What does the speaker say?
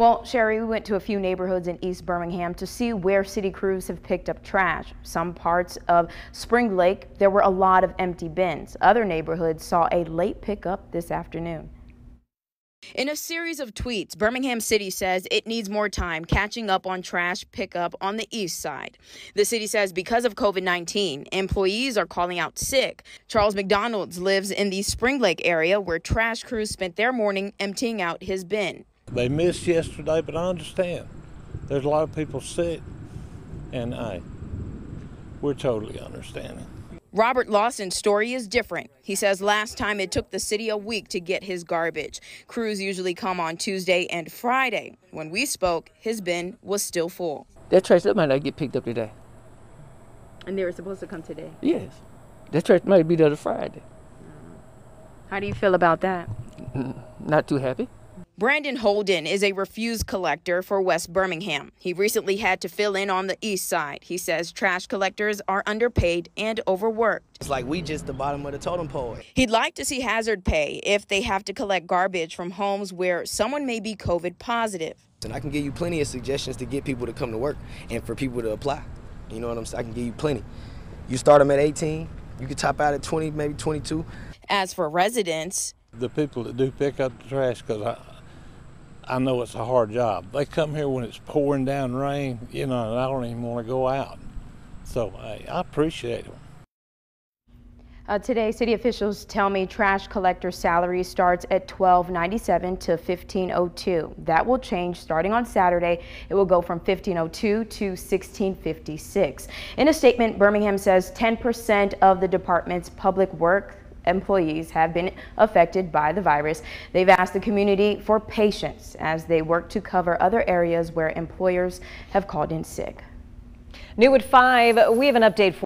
Well, Sherry, we went to a few neighborhoods in East Birmingham to see where city crews have picked up trash. Some parts of Spring Lake, there were a lot of empty bins. Other neighborhoods saw a late pickup this afternoon. In a series of tweets, Birmingham City says it needs more time catching up on trash pickup on the east side. The city says because of COVID 19, employees are calling out sick. Charles McDonald's lives in the Spring Lake area where trash crews spent their morning emptying out his bin. They missed yesterday, but I understand. There's a lot of people sick, and I, we're totally understanding. Robert Lawson's story is different. He says last time it took the city a week to get his garbage. Crews usually come on Tuesday and Friday. When we spoke, his bin was still full. That trash that might not get picked up today. And they were supposed to come today? Yes. That trash might be there Friday. How do you feel about that? Not too happy. Brandon Holden is a refuse collector for West Birmingham. He recently had to fill in on the east side. He says trash collectors are underpaid and overworked. It's like we just the bottom of the totem pole. He'd like to see hazard pay if they have to collect garbage from homes where someone may be COVID positive. And I can give you plenty of suggestions to get people to come to work and for people to apply. You know what I'm saying? I can give you plenty. You start them at 18, you can top out at 20, maybe 22. As for residents, the people that do pick up the trash, because I, know it's a hard job. They come here when it's pouring down rain, you know, and I don't even want to go out. So I, I appreciate them. Uh, today, city officials tell me trash collector salary starts at $12.97 to $15.02. That will change starting on Saturday. It will go from $15.02 to $16.56. In a statement, Birmingham says 10% of the department's public work employees have been affected by the virus. They've asked the community for patience as they work to cover other areas where employers have called in sick. New at 5, we have an update for